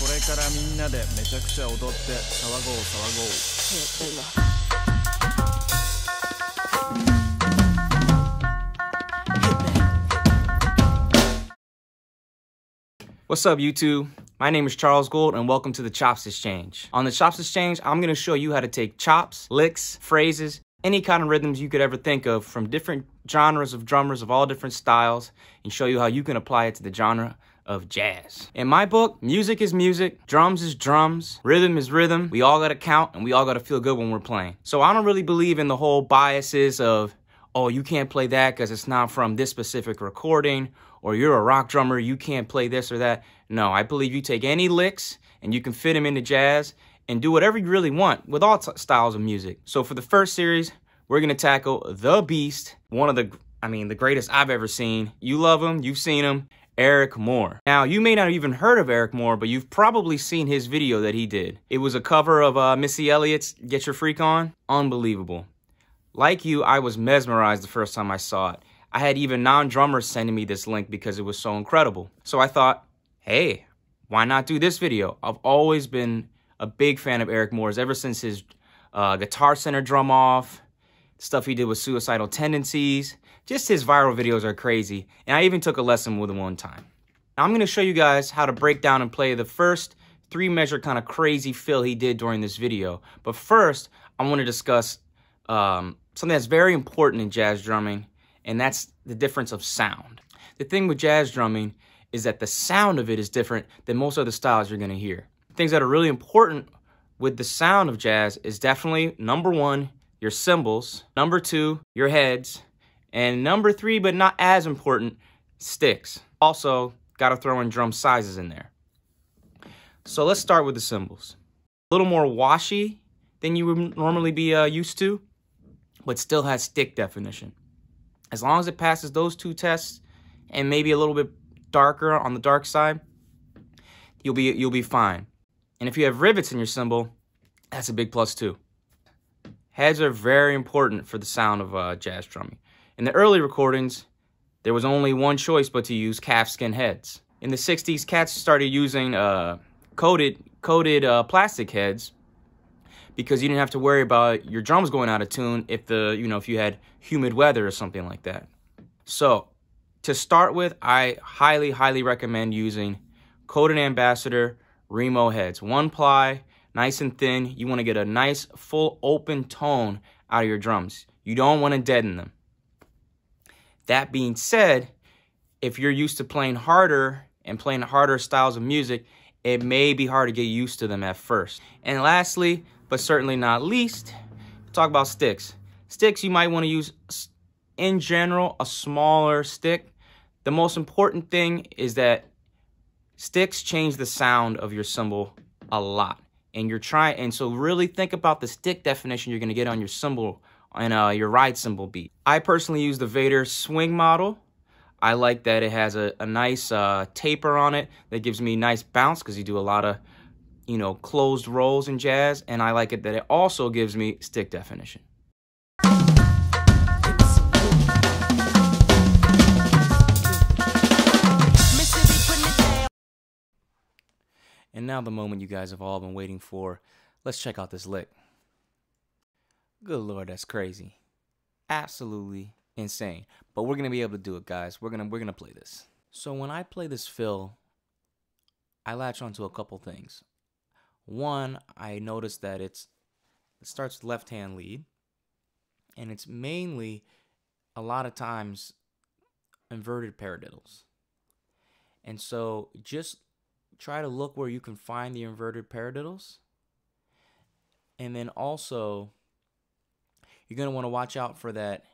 これからみんなでめちゃくちゃ踊って騒ごう騒ごう。What's up YouTube? My name is Charles Goold and welcome to the Chops Exchange. On the Chops Exchange, I'm gonna show you how to take chops, licks, phrases, any kind of rhythms you could ever think of from different genres of drummers of all different styles and show you how you can apply it to the genre of jazz. In my book, music is music, drums is drums, rhythm is rhythm. We all gotta count and we all gotta feel good when we're playing. So I don't really believe in the whole biases of, oh, you can't play that because it's not from this specific recording, or you're a rock drummer, you can't play this or that. No, I believe you take any licks and you can fit them into jazz and do whatever you really want with all styles of music. So for the first series, we're gonna tackle The Beast, one of the, I mean, the greatest I've ever seen. You love him, you've seen him, Eric Moore. Now, you may not have even heard of Eric Moore, but you've probably seen his video that he did. It was a cover of uh, Missy Elliott's Get Your Freak On. Unbelievable. Like you, I was mesmerized the first time I saw it. I had even non-drummers sending me this link because it was so incredible. So I thought, hey, why not do this video? I've always been a big fan of Eric Moore's ever since his uh, Guitar Center drum off, stuff he did with Suicidal Tendencies. Just his viral videos are crazy, and I even took a lesson with him one time. Now I'm to show you guys how to break down and play the first three measure kind of crazy fill he did during this video. But first, I want to discuss um, something that's very important in jazz drumming, and that's the difference of sound. The thing with jazz drumming is that the sound of it is different than most other styles you're to hear. Things that are really important with the sound of jazz is definitely number one, your cymbals, number two, your heads, and number three, but not as important, sticks. Also, got to throw in drum sizes in there. So let's start with the cymbals. A little more washy than you would normally be uh, used to, but still has stick definition. As long as it passes those two tests and maybe a little bit darker on the dark side, you'll be you'll be fine. And if you have rivets in your cymbal, that's a big plus too. Heads are very important for the sound of uh, jazz drumming. In the early recordings, there was only one choice but to use calfskin heads. In the 60s, cats started using uh, coated coated uh, plastic heads because you didn't have to worry about your drums going out of tune if the you know if you had humid weather or something like that. So to start with, I highly highly recommend using coated ambassador Remo heads. One ply, nice and thin. You want to get a nice full open tone out of your drums. You don't want to deaden them. That being said, if you're used to playing harder and playing harder styles of music, it may be hard to get used to them at first. And lastly, but certainly not least, talk about sticks. Sticks, you might want to use, in general, a smaller stick. The most important thing is that sticks change the sound of your cymbal a lot. And you're trying, and so really think about the stick definition you're going to get on your cymbal and uh, your ride cymbal beat. I personally use the Vater swing model. I like that it has a, a nice uh, taper on it that gives me nice bounce because you do a lot of, you know, closed rolls in jazz. And I like it that it also gives me stick definition. And now the moment you guys have all been waiting for. Let's check out this lick. Good lord, that's crazy. Absolutely insane. But we're gonna be able to do it, guys. We're gonna we're gonna play this. So when I play this fill, I latch onto a couple things. One, I notice that it's it starts with left hand lead, and it's mainly a lot of times inverted paradiddles. And so just try to look where you can find the inverted paradiddles. And then also you're going to want to watch out for that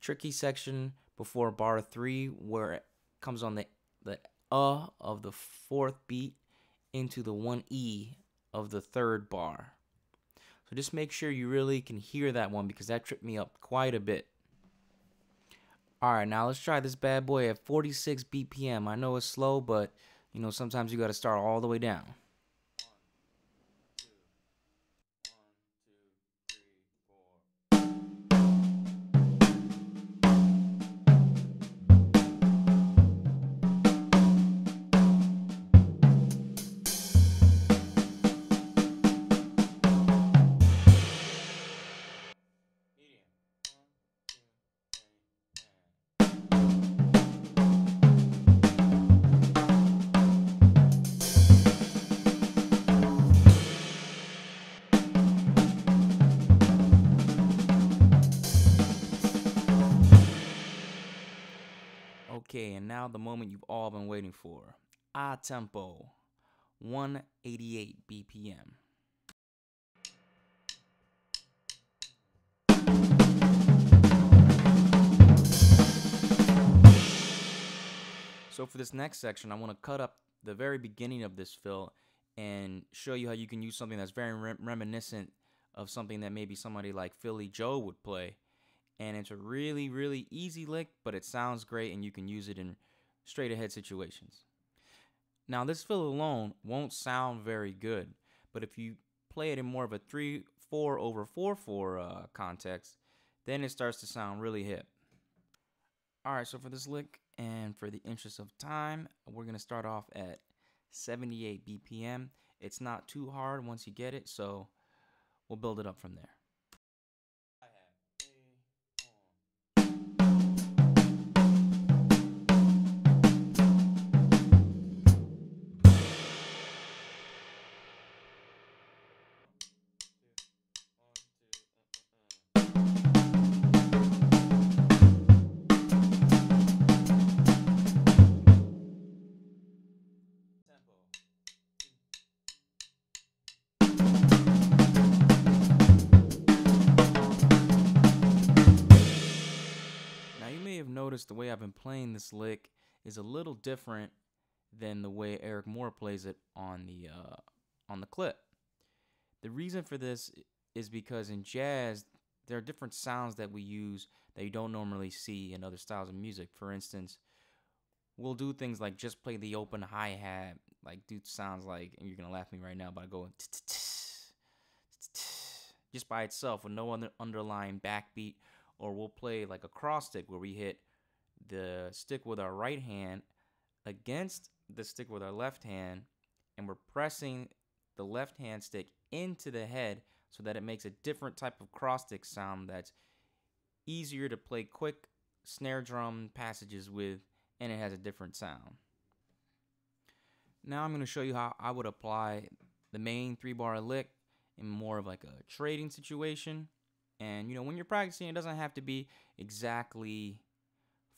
tricky section before bar 3 where it comes on the the uh of the fourth beat into the 1e of the third bar. So just make sure you really can hear that one because that tripped me up quite a bit. Alright, now let's try this bad boy at 46 BPM. I know it's slow, but you know, sometimes you got to start all the way down. And now the moment you've all been waiting for. A tempo, 188 BPM. So for this next section, I want to cut up the very beginning of this fill and show you how you can use something that's very rem reminiscent of something that maybe somebody like Philly Joe would play. And it's a really, really easy lick, but it sounds great and you can use it in straight ahead situations. Now this fill alone won't sound very good, but if you play it in more of a 3 4 over 4 4 uh, context, then it starts to sound really hip. Alright, so for this lick, and for the interest of time, we're going to start off at 78 BPM. It's not too hard once you get it, so we'll build it up from there. Notice the way I've been playing this lick is a little different than the way Eric Moore plays it on the uh, on the clip. The reason for this is because in jazz there are different sounds that we use that you don't normally see in other styles of music. For instance, we'll do things like just play the open hi hat, like do sounds like, and you're gonna laugh at me right now, but I go just by itself with no other underlying backbeat, or we'll play like a cross stick where we hit the stick with our right hand against the stick with our left hand and we're pressing the left hand stick into the head so that it makes a different type of cross stick sound that's easier to play quick snare drum passages with and it has a different sound. Now I'm going to show you how I would apply the main three bar lick in more of like a trading situation. And you know, when you're practicing, it doesn't have to be exactly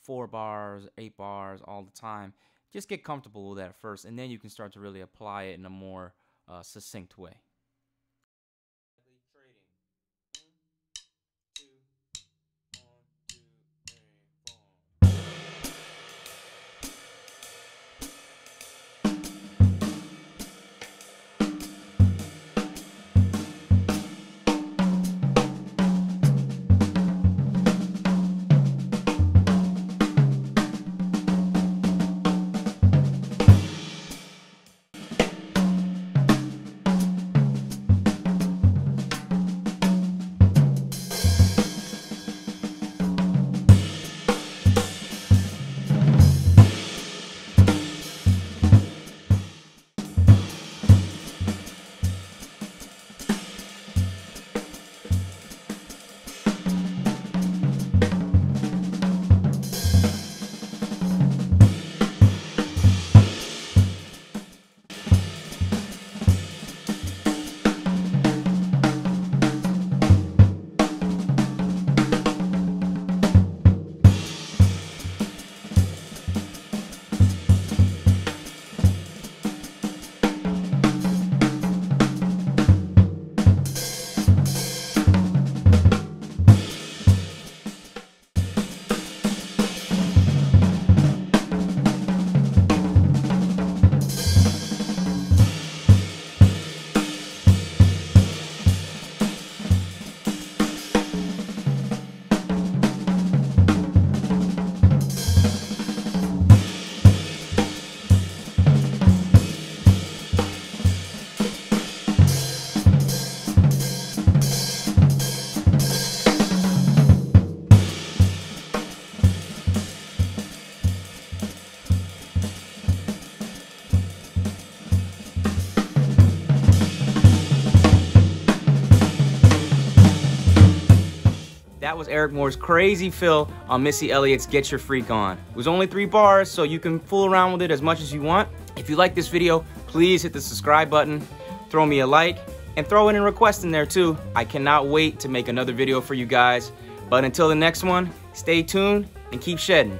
four bars, eight bars all the time. Just get comfortable with that first, and then you can start to really apply it in a more uh, succinct way. Was Eric Moore's crazy fill on Missy Elliott's Get Your Freak On. It was only three bars, so you can fool around with it as much as you want. If you like this video, please hit the subscribe button, throw me a like, and throw in a request in there too. I cannot wait to make another video for you guys. But until the next one, stay tuned and keep shedding.